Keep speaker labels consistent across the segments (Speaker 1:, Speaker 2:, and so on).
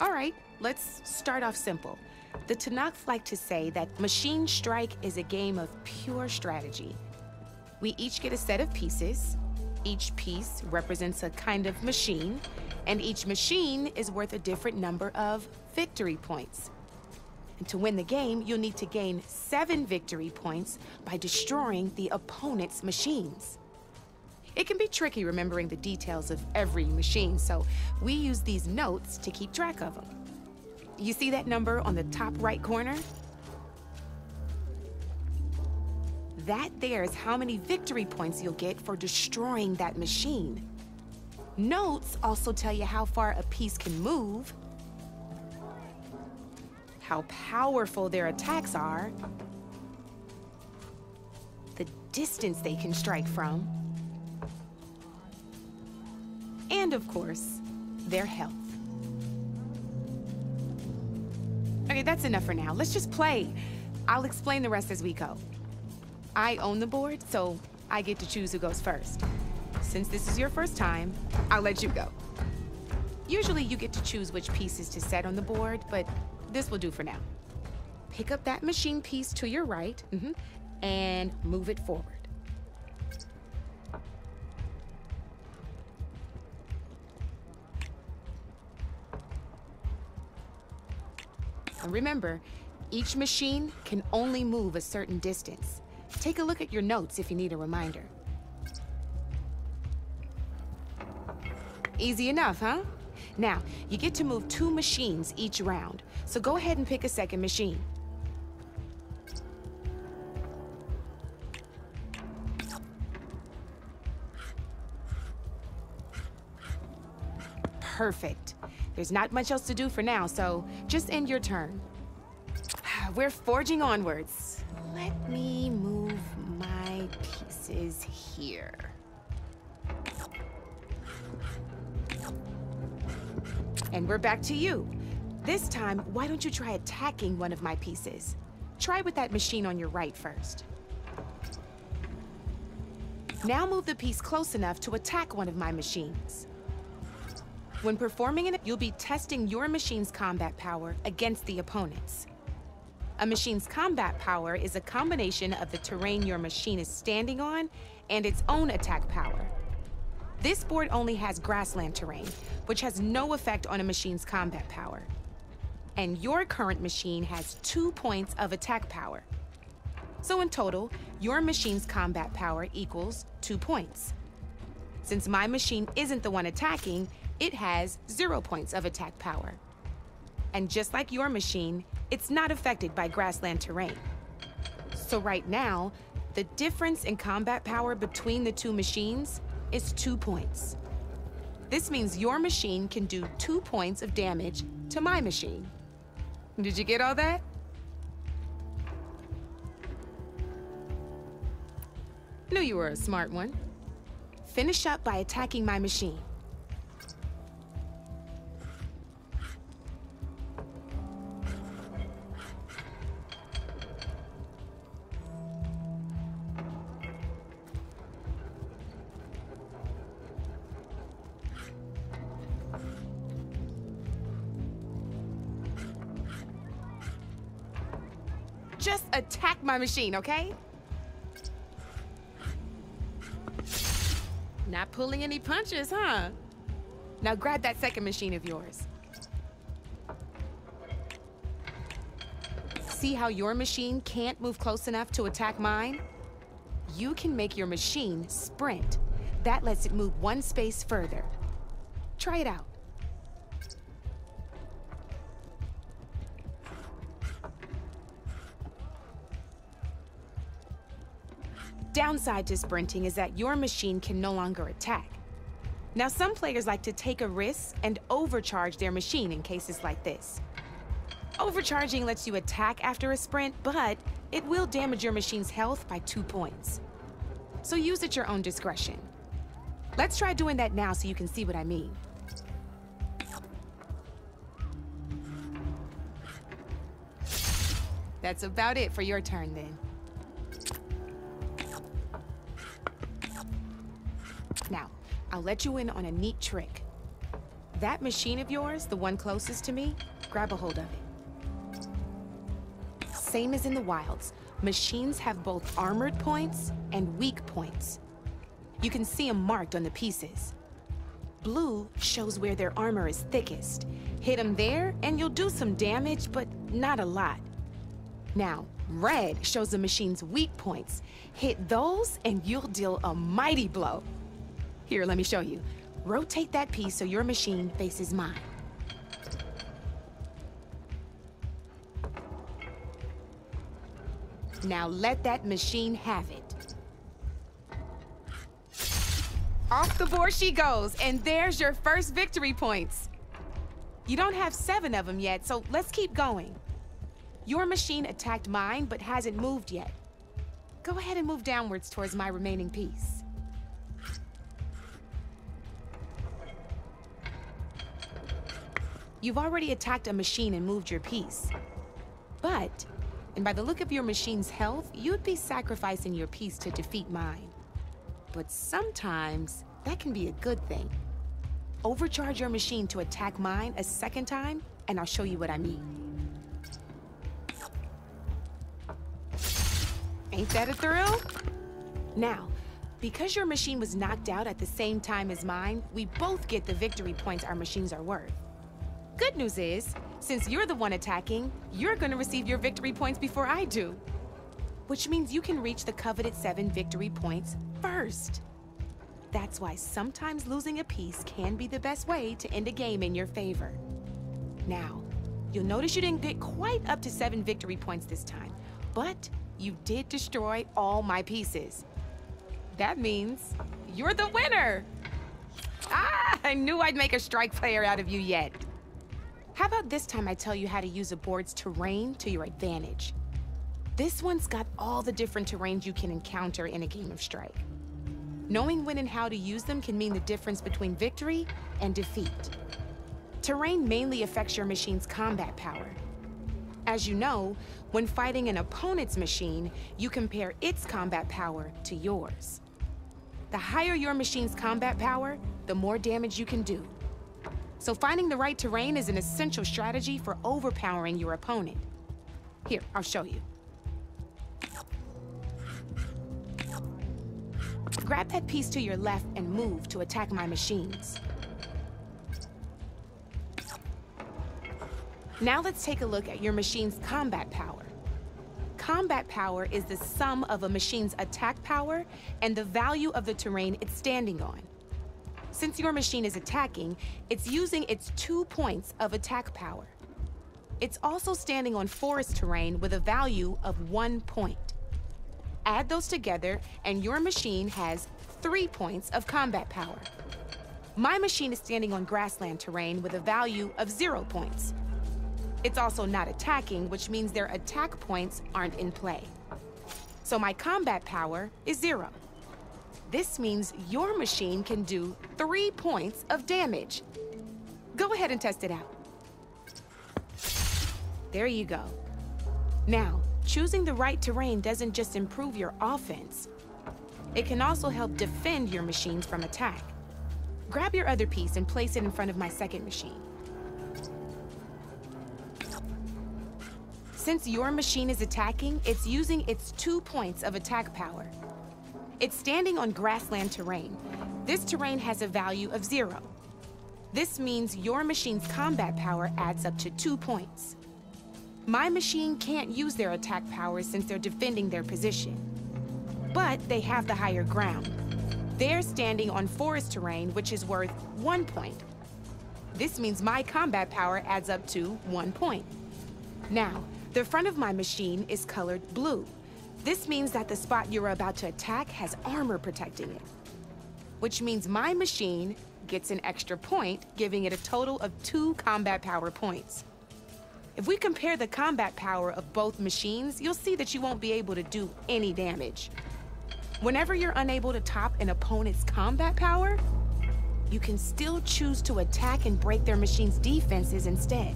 Speaker 1: All right, let's start off simple. The Tenakth like to say that Machine Strike is a game of pure strategy. We each get a set of pieces. Each piece represents a kind of machine, and each machine is worth a different number of victory points. And to win the game, you'll need to gain seven victory points by destroying the opponent's machines. It can be tricky remembering the details of every machine, so we use these notes to keep track of them. You see that number on the top right corner? That there is how many victory points you'll get for destroying that machine. Notes also tell you how far a piece can move, how powerful their attacks are, the distance they can strike from, and of course, their health. Okay, that's enough for now. Let's just play. I'll explain the rest as we go. I own the board, so I get to choose who goes first. Since this is your first time, I'll let you go. Usually you get to choose which pieces to set on the board, but this will do for now. Pick up that machine piece to your right, mhm, and move it forward. And remember, each machine can only move a certain distance. Take a look at your notes if you need a reminder. Easy enough, huh? Now, you get to move two machines each round, so go ahead and pick a second machine. Perfect. There's not much else to do for now, so just end your turn. We're forging onwards. Let me move my pieces here. And we're back to you. This time, why don't you try attacking one of my pieces? Try with that machine on your right first. Now move the piece close enough to attack one of my machines. When performing it, you'll be testing your machine's combat power against the opponent's. A machine's combat power is a combination of the terrain your machine is standing on and its own attack power. This board only has grassland terrain, which has no effect on a machine's combat power. And your current machine has two points of attack power. So in total, your machine's combat power equals two points. Since my machine isn't the one attacking, it has zero points of attack power. And just like your machine, it's not affected by grassland terrain. So right now, the difference in combat power between the two machines is two points. This means your machine can do two points of damage to my machine. Did you get all that? Knew you were a smart one. Finish up by attacking my machine. Just attack my machine, okay? Not pulling any punches, huh? Now grab that second machine of yours. See how your machine can't move close enough to attack mine? You can make your machine sprint. That lets it move one space further. Try it out. Downside to sprinting is that your machine can no longer attack. Now, some players like to take a risk and overcharge their machine in cases like this. Overcharging lets you attack after a sprint, but it will damage your machine's health by two points. So use at your own discretion. Let's try doing that now so you can see what I mean. That's about it for your turn then. I'll let you in on a neat trick. That machine of yours, the one closest to me, grab a hold of it. Same as in the wilds, machines have both armored points and weak points. You can see them marked on the pieces. Blue shows where their armor is thickest. Hit them there, and you'll do some damage, but not a lot. Now, red shows the machine's weak points. Hit those, and you'll deal a mighty blow. Here, let me show you. Rotate that piece so your machine faces mine. Now let that machine have it. Off the board she goes, and there's your first victory points. You don't have seven of them yet, so let's keep going. Your machine attacked mine, but hasn't moved yet. Go ahead and move downwards towards my remaining piece. You've already attacked a machine and moved your piece. But, and by the look of your machine's health, you'd be sacrificing your piece to defeat mine. But sometimes, that can be a good thing. Overcharge your machine to attack mine a second time, and I'll show you what I mean. Ain't that a thrill? Now, because your machine was knocked out at the same time as mine, we both get the victory points our machines are worth. Good news is, since you're the one attacking, you're gonna receive your victory points before I do. Which means you can reach the coveted seven victory points first. That's why sometimes losing a piece can be the best way to end a game in your favor. Now, you'll notice you didn't get quite up to seven victory points this time, but you did destroy all my pieces. That means you're the winner! Ah, I knew I'd make a strike player out of you yet. How about this time I tell you how to use a board's terrain to your advantage? This one's got all the different terrains you can encounter in a game of Strike. Knowing when and how to use them can mean the difference between victory and defeat. Terrain mainly affects your machine's combat power. As you know, when fighting an opponent's machine, you compare its combat power to yours. The higher your machine's combat power, the more damage you can do. So finding the right terrain is an essential strategy for overpowering your opponent. Here, I'll show you. Grab that piece to your left and move to attack my machines. Now let's take a look at your machine's combat power. Combat power is the sum of a machine's attack power and the value of the terrain it's standing on. Since your machine is attacking, it's using its two points of attack power. It's also standing on forest terrain with a value of one point. Add those together, and your machine has three points of combat power. My machine is standing on grassland terrain with a value of zero points. It's also not attacking, which means their attack points aren't in play. So my combat power is zero. This means your machine can do three points of damage. Go ahead and test it out. There you go. Now, choosing the right terrain doesn't just improve your offense. It can also help defend your machines from attack. Grab your other piece and place it in front of my second machine. Since your machine is attacking, it's using its two points of attack power. It's standing on grassland terrain. This terrain has a value of zero. This means your machine's combat power adds up to two points. My machine can't use their attack power since they're defending their position. But they have the higher ground. They're standing on forest terrain, which is worth one point. This means my combat power adds up to one point. Now, the front of my machine is colored blue. This means that the spot you're about to attack has armor protecting it. Which means my machine gets an extra point, giving it a total of two combat power points. If we compare the combat power of both machines, you'll see that you won't be able to do any damage. Whenever you're unable to top an opponent's combat power, you can still choose to attack and break their machine's defenses instead.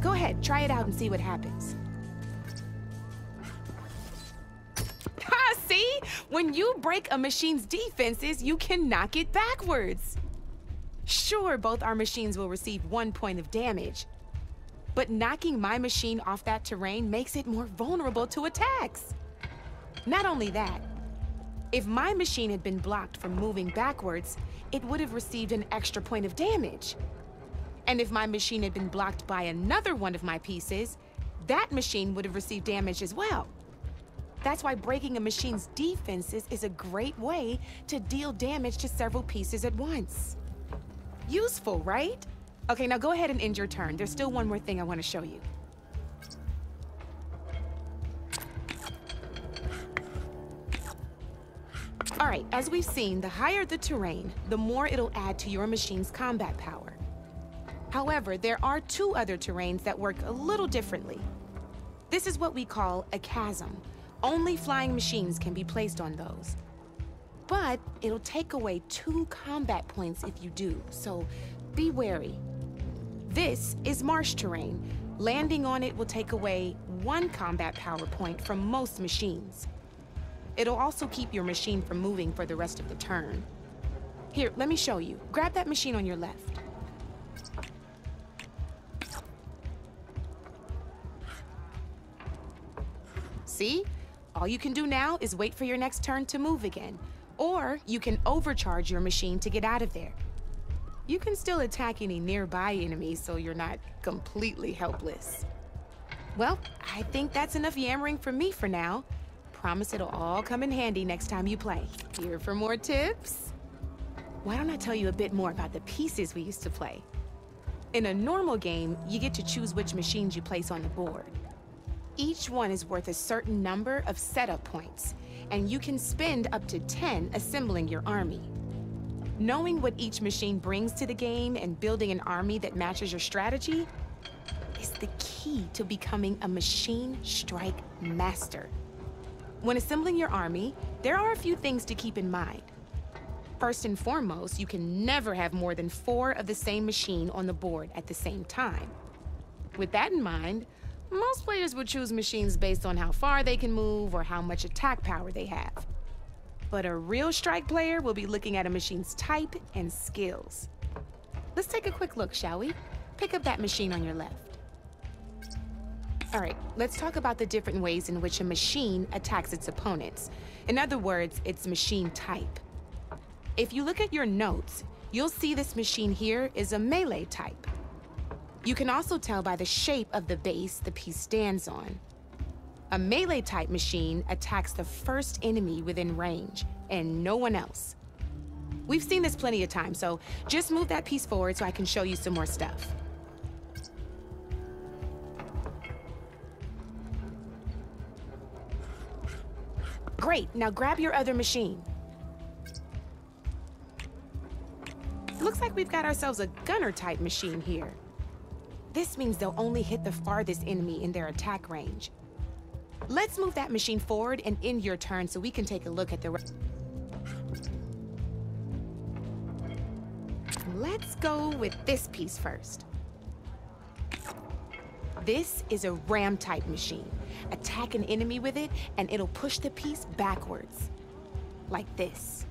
Speaker 1: Go ahead, try it out and see what happens. When you break a machine's defenses, you can knock it backwards. Sure, both our machines will receive one point of damage, but knocking my machine off that terrain makes it more vulnerable to attacks. Not only that, if my machine had been blocked from moving backwards, it would have received an extra point of damage. And if my machine had been blocked by another one of my pieces, that machine would have received damage as well. That's why breaking a machine's defenses is a great way to deal damage to several pieces at once. Useful, right? Okay, now go ahead and end your turn. There's still one more thing I want to show you. All right, as we've seen, the higher the terrain, the more it'll add to your machine's combat power. However, there are two other terrains that work a little differently. This is what we call a chasm. Only flying machines can be placed on those. But it'll take away two combat points if you do, so be wary. This is marsh terrain. Landing on it will take away one combat power point from most machines. It'll also keep your machine from moving for the rest of the turn. Here, let me show you. Grab that machine on your left. See? All you can do now is wait for your next turn to move again. Or you can overcharge your machine to get out of there. You can still attack any nearby enemies so you're not completely helpless. Well, I think that's enough yammering from me for now. Promise it'll all come in handy next time you play. Here for more tips? Why don't I tell you a bit more about the pieces we used to play? In a normal game, you get to choose which machines you place on the board. Each one is worth a certain number of setup points, and you can spend up to 10 assembling your army. Knowing what each machine brings to the game and building an army that matches your strategy is the key to becoming a machine strike master. When assembling your army, there are a few things to keep in mind. First and foremost, you can never have more than four of the same machine on the board at the same time. With that in mind, most players would choose machines based on how far they can move or how much attack power they have. But a real strike player will be looking at a machine's type and skills. Let's take a quick look, shall we? Pick up that machine on your left. All right, let's talk about the different ways in which a machine attacks its opponents. In other words, its machine type. If you look at your notes, you'll see this machine here is a melee type. You can also tell by the shape of the base the piece stands on. A melee-type machine attacks the first enemy within range, and no one else. We've seen this plenty of times, so just move that piece forward so I can show you some more stuff. Great, now grab your other machine. Looks like we've got ourselves a gunner-type machine here. This means they'll only hit the farthest enemy in their attack range. Let's move that machine forward and end your turn so we can take a look at the rest. Let's go with this piece first. This is a ram-type machine. Attack an enemy with it, and it'll push the piece backwards. Like this.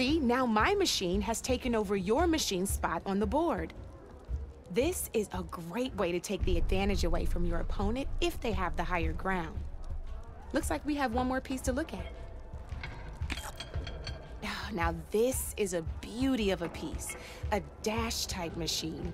Speaker 1: See, now my machine has taken over your machine's spot on the board. This is a great way to take the advantage away from your opponent if they have the higher ground. Looks like we have one more piece to look at. Now this is a beauty of a piece, a dash-type machine.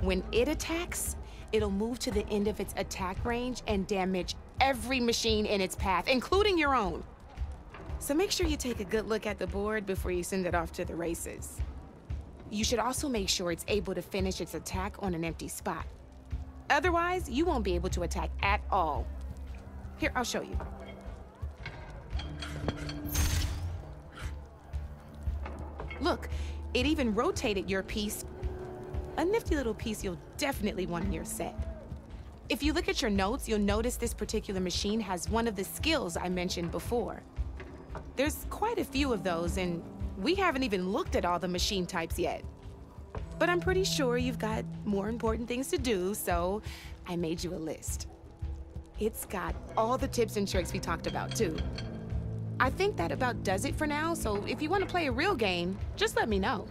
Speaker 1: When it attacks, it'll move to the end of its attack range and damage every machine in its path, including your own. So make sure you take a good look at the board before you send it off to the races. You should also make sure it's able to finish its attack on an empty spot. Otherwise, you won't be able to attack at all. Here, I'll show you. Look, it even rotated your piece. A nifty little piece you'll definitely want in your set. If you look at your notes, you'll notice this particular machine has one of the skills I mentioned before. There's quite a few of those, and we haven't even looked at all the machine types yet. But I'm pretty sure you've got more important things to do, so I made you a list. It's got all the tips and tricks we talked about, too. I think that about does it for now, so if you want to play a real game, just let me know.